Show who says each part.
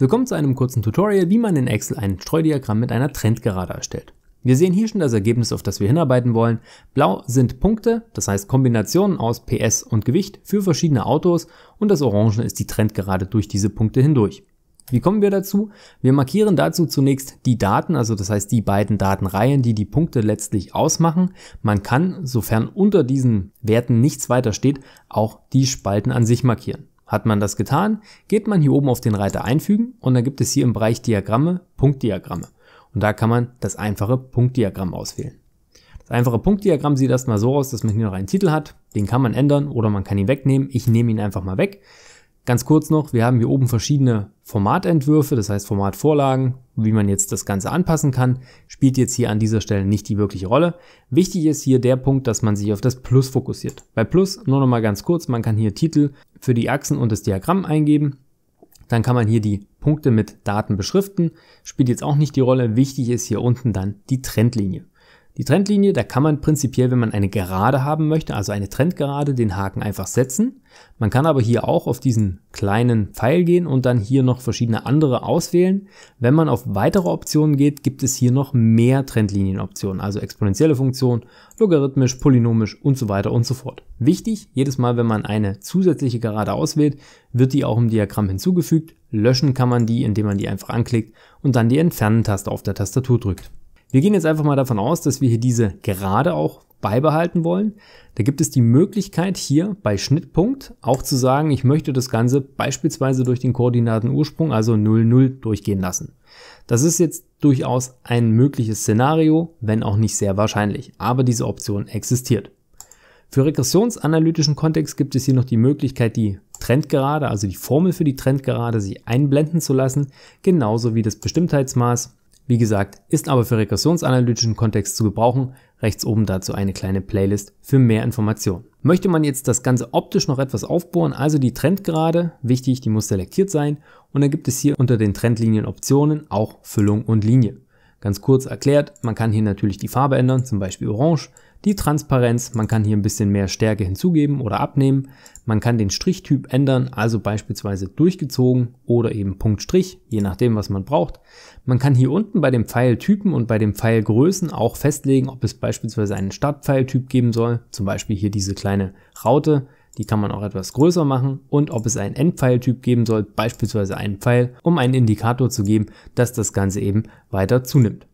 Speaker 1: Willkommen zu einem kurzen Tutorial, wie man in Excel ein Streudiagramm mit einer Trendgerade erstellt. Wir sehen hier schon das Ergebnis, auf das wir hinarbeiten wollen. Blau sind Punkte, das heißt Kombinationen aus PS und Gewicht für verschiedene Autos und das Orange ist die Trendgerade durch diese Punkte hindurch. Wie kommen wir dazu? Wir markieren dazu zunächst die Daten, also das heißt die beiden Datenreihen, die die Punkte letztlich ausmachen. Man kann, sofern unter diesen Werten nichts weiter steht, auch die Spalten an sich markieren. Hat man das getan, geht man hier oben auf den Reiter Einfügen und dann gibt es hier im Bereich Diagramme Punktdiagramme. Und da kann man das einfache Punktdiagramm auswählen. Das einfache Punktdiagramm sieht erstmal so aus, dass man hier noch einen Titel hat. Den kann man ändern oder man kann ihn wegnehmen. Ich nehme ihn einfach mal weg. Ganz kurz noch, wir haben hier oben verschiedene Formatentwürfe, das heißt Formatvorlagen, wie man jetzt das Ganze anpassen kann, spielt jetzt hier an dieser Stelle nicht die wirkliche Rolle. Wichtig ist hier der Punkt, dass man sich auf das Plus fokussiert. Bei Plus nur noch mal ganz kurz, man kann hier Titel für die Achsen und das Diagramm eingeben. Dann kann man hier die Punkte mit Daten beschriften, spielt jetzt auch nicht die Rolle. Wichtig ist hier unten dann die Trendlinie. Die Trendlinie, da kann man prinzipiell, wenn man eine Gerade haben möchte, also eine Trendgerade, den Haken einfach setzen. Man kann aber hier auch auf diesen kleinen Pfeil gehen und dann hier noch verschiedene andere auswählen. Wenn man auf weitere Optionen geht, gibt es hier noch mehr Trendlinienoptionen, also exponentielle Funktion, logarithmisch, polynomisch und so weiter und so fort. Wichtig, jedes Mal, wenn man eine zusätzliche Gerade auswählt, wird die auch im Diagramm hinzugefügt. Löschen kann man die, indem man die einfach anklickt und dann die Entfernen-Taste auf der Tastatur drückt. Wir gehen jetzt einfach mal davon aus, dass wir hier diese Gerade auch beibehalten wollen. Da gibt es die Möglichkeit hier bei Schnittpunkt auch zu sagen, ich möchte das Ganze beispielsweise durch den Koordinatenursprung, also 0, 0, durchgehen lassen. Das ist jetzt durchaus ein mögliches Szenario, wenn auch nicht sehr wahrscheinlich, aber diese Option existiert. Für regressionsanalytischen Kontext gibt es hier noch die Möglichkeit, die Trendgerade, also die Formel für die Trendgerade, sich einblenden zu lassen, genauso wie das Bestimmtheitsmaß wie gesagt, ist aber für regressionsanalytischen Kontext zu gebrauchen. Rechts oben dazu eine kleine Playlist für mehr Informationen. Möchte man jetzt das Ganze optisch noch etwas aufbohren, also die Trendgerade, wichtig, die muss selektiert sein. Und dann gibt es hier unter den Trendlinien Optionen auch Füllung und Linie. Ganz kurz erklärt, man kann hier natürlich die Farbe ändern, zum Beispiel Orange. Die Transparenz, man kann hier ein bisschen mehr Stärke hinzugeben oder abnehmen. Man kann den Strichtyp ändern, also beispielsweise durchgezogen oder eben Punktstrich, je nachdem, was man braucht. Man kann hier unten bei dem Pfeiltypen und bei den Pfeilgrößen auch festlegen, ob es beispielsweise einen Startpfeiltyp geben soll, zum Beispiel hier diese kleine Raute, die kann man auch etwas größer machen und ob es einen Endpfeiltyp geben soll, beispielsweise einen Pfeil, um einen Indikator zu geben, dass das Ganze eben weiter zunimmt.